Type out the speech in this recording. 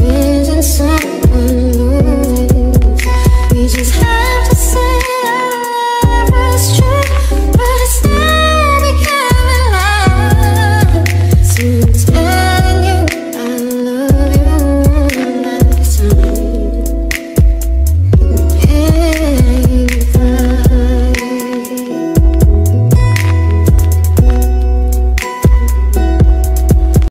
reason someone